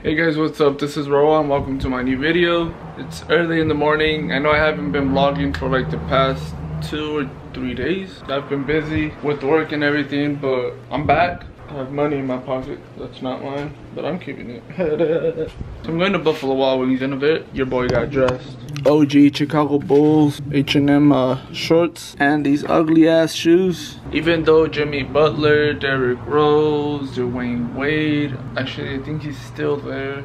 Hey guys, what's up? This is Raul. Welcome to my new video. It's early in the morning. I know I haven't been vlogging for like the past two or three days. I've been busy with work and everything, but I'm back. I have money in my pocket. That's not mine, but I'm keeping it. so I'm going to Buffalo Wild Wings in a bit. Your boy got dressed. OG Chicago Bulls H&M uh, shorts and these ugly ass shoes. Even though Jimmy Butler, Derrick Rose, Dwyane Wade, actually I think he's still there.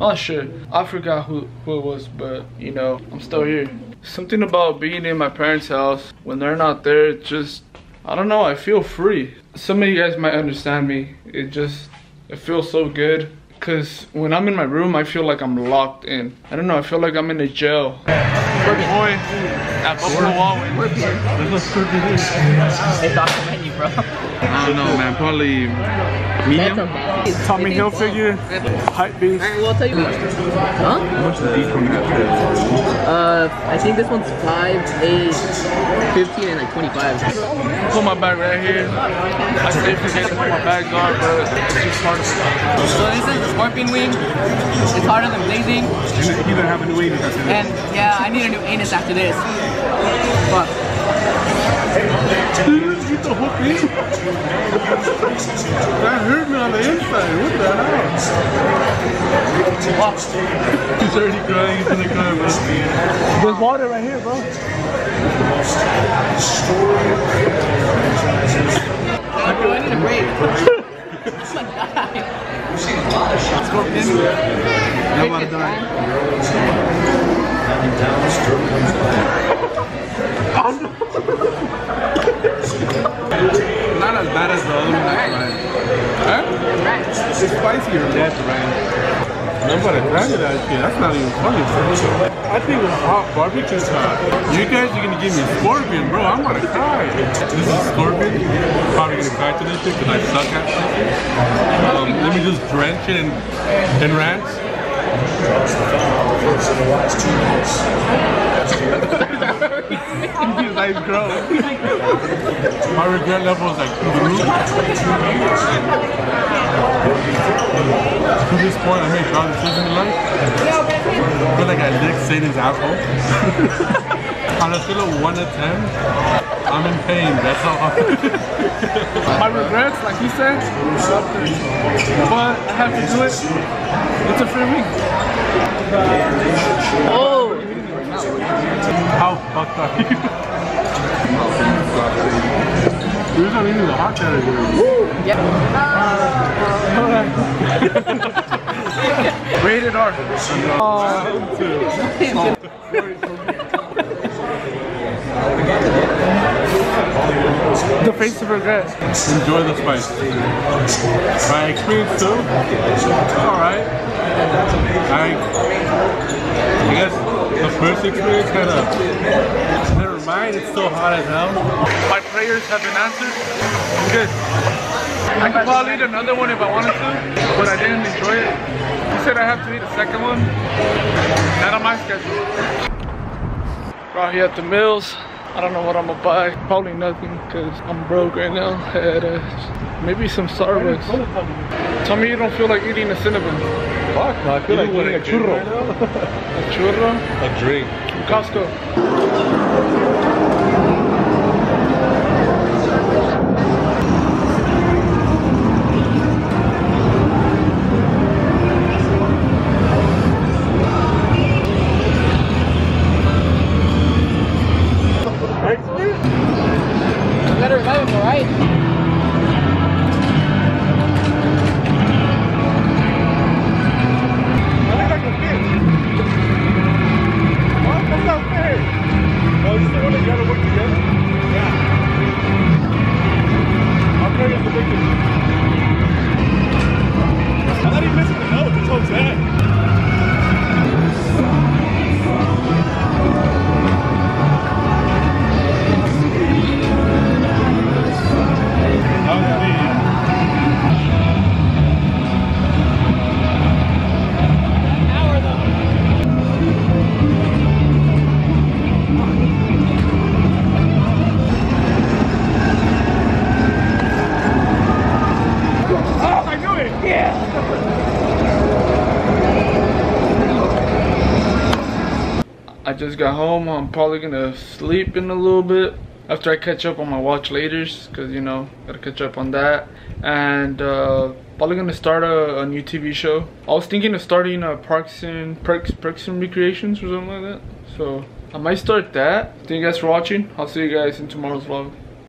Oh shit, I forgot who, who it was, but you know, I'm still here. Something about being in my parents' house when they're not there, just I don't know, I feel free. Some of you guys might understand me. It just, it feels so good. Cause when I'm in my room, I feel like I'm locked in. I don't know, I feel like I'm in a jail. Good boy at Buffalo Wild Wings. This looks good They document you, bro. I don't know, man. Probably medium. Tommy Hilfiger, hype beast. Alright, well, I'll tell you what. Huh? How much is these coming out Uh, I think this one's 5, 8, 15, and like 25. Put my bag right here. I stay forget where my bags are, but it's just part of it. So this is the scorpion wing. It's harder than blazing. He doesn't have a new anus. And yeah, I need a new anus after this. Fuck. Did you just eat the whole thing? that hurt me on the inside. What the hell? He's already crying. He's gonna cry, bro. There's water right here, bro. Okay, I need a break. I'm gonna die. Scorpion. I'm about to die. Not Gonna that shit. That's not even funny. I think it's hot barbecue time. You guys are gonna give me scorpion, bro. I'm gonna cry. This is scorpion. Probably gonna cry to this shit because I suck at it. Um, let me just drench it in, in ranch. He's like gross. My regret level is like through the roof. To this point, I made bad decisions in life. I feel like I licked Satan's asshole. On a scale of 1 to 10, I'm in pain. That's how hard. My regrets, like you said, but I have to do it. It's a free week. Oh! How fucked are you? You're not even the hot category. Yep. Rated R. The face of regret. Enjoy the spice. My experience too. Alright. I I guess the first experience kind of never mind, it's still hot as hell. My prayers have been answered. I'm Good. I could probably eat another one if I wanted to, but I didn't enjoy it. You said I have to eat a second one. Not on my schedule. We're out here at the mills. I don't know what I'm gonna buy. Probably nothing because I'm broke right now. And, uh, maybe some Starbucks. Tell me you don't feel like eating a cinnamon. Fuck, no, I feel like eating a churro. A churro A drink. from Costco. I just got home. I'm probably gonna sleep in a little bit after I catch up on my watch laters because you know gotta catch up on that and uh, probably gonna start a, a, new TV show. I was thinking of starting a Parks and Parks, Parks and Recreations or something like that. So I might start that. Thank you guys for watching. I'll see you guys in tomorrow's vlog.